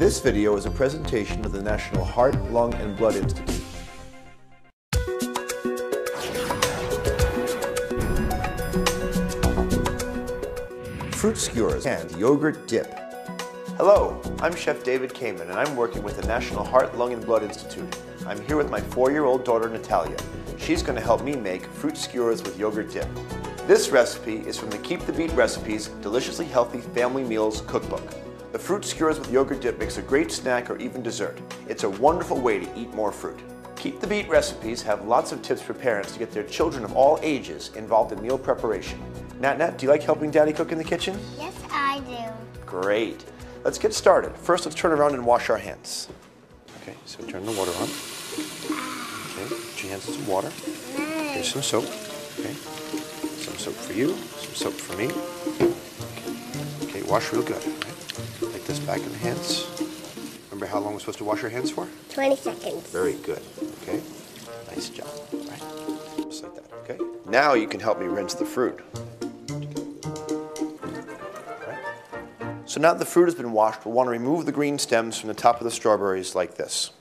This video is a presentation of the National Heart, Lung, and Blood Institute. Fruit skewers and yogurt dip. Hello, I'm Chef David Kamen and I'm working with the National Heart, Lung, and Blood Institute. I'm here with my four-year-old daughter Natalia. She's going to help me make fruit skewers with yogurt dip. This recipe is from the Keep the Beat Recipes Deliciously Healthy Family Meals Cookbook. The fruit skewers with yogurt dip makes a great snack or even dessert. It's a wonderful way to eat more fruit. Keep the Beat recipes have lots of tips for parents to get their children of all ages involved in meal preparation. Nat Nat, do you like helping Daddy cook in the kitchen? Yes, I do. Great. Let's get started. First, let's turn around and wash our hands. Okay, so turn the water on. Okay, put your hands in some water. Here's some soap. Okay, some soap for you, some soap for me. Okay, wash real good. This back in the hands. Remember how long we're supposed to wash our hands for? 20 seconds. Very good. Okay, nice job. Right, just like that. Okay. Now you can help me rinse the fruit. Right. So now that the fruit has been washed, we'll want to remove the green stems from the top of the strawberries like this.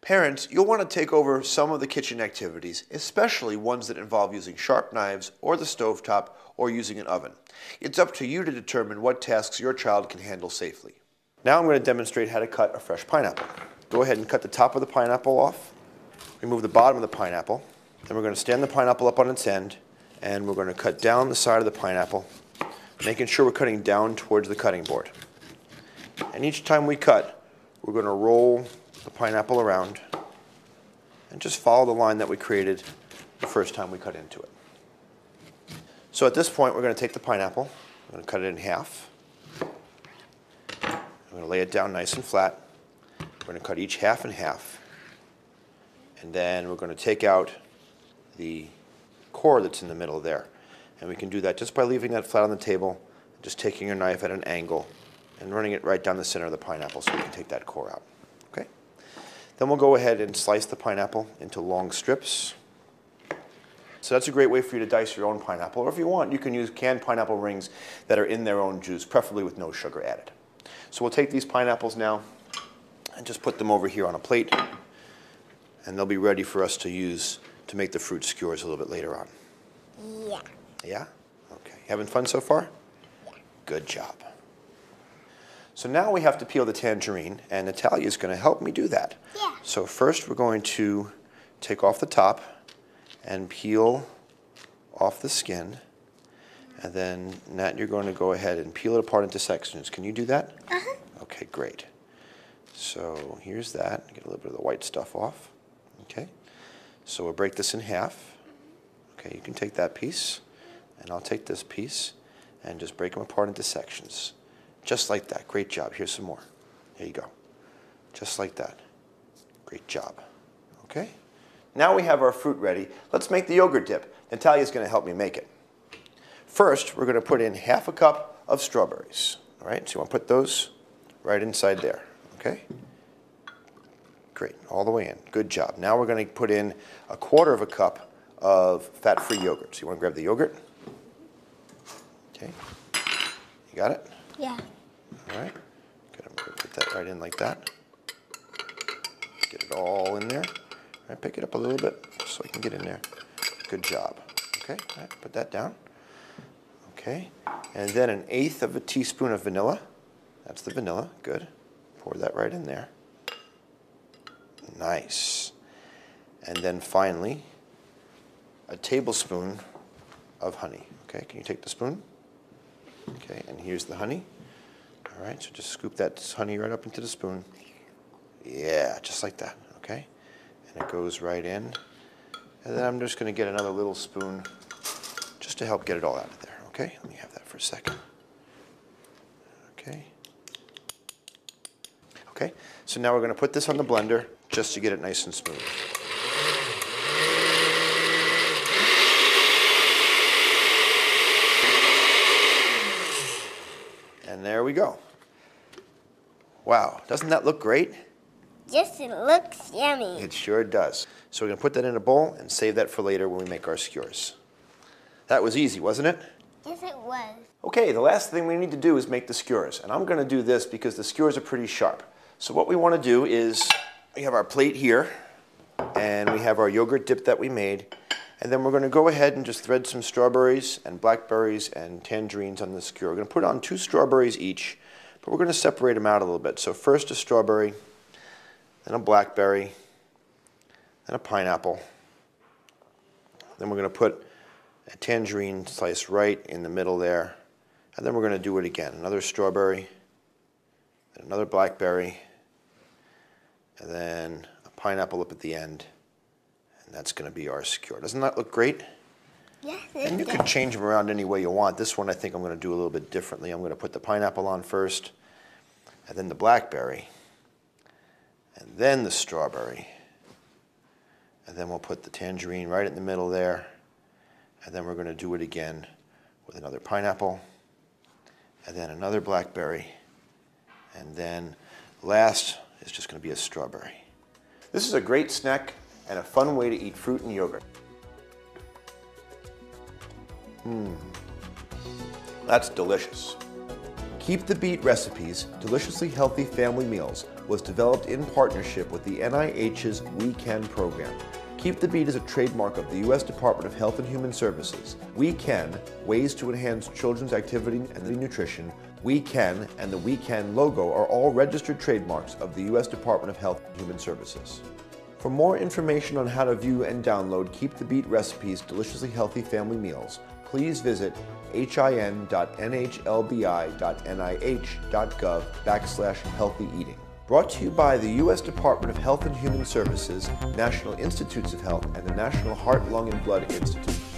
Parents, you'll want to take over some of the kitchen activities, especially ones that involve using sharp knives or the stovetop or using an oven. It's up to you to determine what tasks your child can handle safely. Now I'm going to demonstrate how to cut a fresh pineapple. Go ahead and cut the top of the pineapple off, remove the bottom of the pineapple, then we're going to stand the pineapple up on its end and we're going to cut down the side of the pineapple making sure we're cutting down towards the cutting board. And each time we cut, we're going to roll the pineapple around and just follow the line that we created the first time we cut into it. So at this point, we're going to take the pineapple, we're going to cut it in half. We're going to lay it down nice and flat. We're going to cut each half in half. And then we're going to take out the core that's in the middle there. And we can do that just by leaving that flat on the table, just taking your knife at an angle and running it right down the center of the pineapple so we can take that core out. Okay? Then we'll go ahead and slice the pineapple into long strips. So that's a great way for you to dice your own pineapple. Or if you want, you can use canned pineapple rings that are in their own juice, preferably with no sugar added. So we'll take these pineapples now and just put them over here on a plate. And they'll be ready for us to use to make the fruit skewers a little bit later on. Yeah. Yeah? Okay. Having fun so far? Yeah. Good job. So now we have to peel the tangerine, and Natalia is going to help me do that. Yeah. So first we're going to take off the top and peel off the skin. And then, Nat, you're going to go ahead and peel it apart into sections. Can you do that? Uh-huh. Okay, great. So here's that. Get a little bit of the white stuff off. Okay. So we'll break this in half. Okay, you can take that piece. And I'll take this piece and just break them apart into sections. Just like that. Great job. Here's some more. Here you go. Just like that. Great job. Okay? Now we have our fruit ready. Let's make the yogurt dip. Natalia's going to help me make it. First, we're going to put in half a cup of strawberries. All right? So you want to put those right inside there. Okay? Great. All the way in. Good job. Now we're going to put in a quarter of a cup of fat-free yogurt. So you want to grab the yogurt. Okay. You got it? Yeah. All right. Good. I'm going to put that right in like that. Get it all in there. All right, pick it up a little bit so I can get in there. Good job. Okay, all right, put that down. Okay, and then an eighth of a teaspoon of vanilla. That's the vanilla. Good. Pour that right in there. Nice. And then finally, a tablespoon of honey. Okay, can you take the spoon? Okay, and here's the honey. All right, so just scoop that honey right up into the spoon. Yeah, just like that, okay? And it goes right in. And then I'm just gonna get another little spoon just to help get it all out of there, okay? Let me have that for a second. Okay. Okay, so now we're gonna put this on the blender just to get it nice and smooth. And there we go. Wow, doesn't that look great? Yes, it looks yummy. It sure does. So we're going to put that in a bowl and save that for later when we make our skewers. That was easy, wasn't it? Yes, it was. Okay, the last thing we need to do is make the skewers. And I'm going to do this because the skewers are pretty sharp. So what we want to do is we have our plate here and we have our yogurt dip that we made. And then we're going to go ahead and just thread some strawberries and blackberries and tangerines on the skewer. We're going to put on two strawberries each, but we're going to separate them out a little bit. So first a strawberry, then a blackberry, then a pineapple. Then we're going to put a tangerine sliced right in the middle there. And then we're going to do it again. Another strawberry, another blackberry, and then a pineapple up at the end. And that's going to be our skewer. Doesn't that look great? Yes, And you it can change them around any way you want. This one I think I'm going to do a little bit differently. I'm going to put the pineapple on first, and then the blackberry, and then the strawberry. And then we'll put the tangerine right in the middle there. And then we're going to do it again with another pineapple, and then another blackberry, and then last is just going to be a strawberry. This is a great snack and a fun way to eat fruit and yogurt. Mmm, That's delicious. Keep the Beat Recipes, deliciously healthy family meals, was developed in partnership with the NIH's We Can program. Keep the Beat is a trademark of the U.S. Department of Health and Human Services. We Can, ways to enhance children's activity and nutrition, We Can, and the We Can logo are all registered trademarks of the U.S. Department of Health and Human Services. For more information on how to view and download Keep the Beat Recipes Deliciously Healthy Family Meals, please visit hin.nhlbi.nih.gov backslash healthy eating. Brought to you by the U.S. Department of Health and Human Services, National Institutes of Health, and the National Heart, Lung, and Blood Institute.